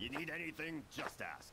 You need anything, just ask.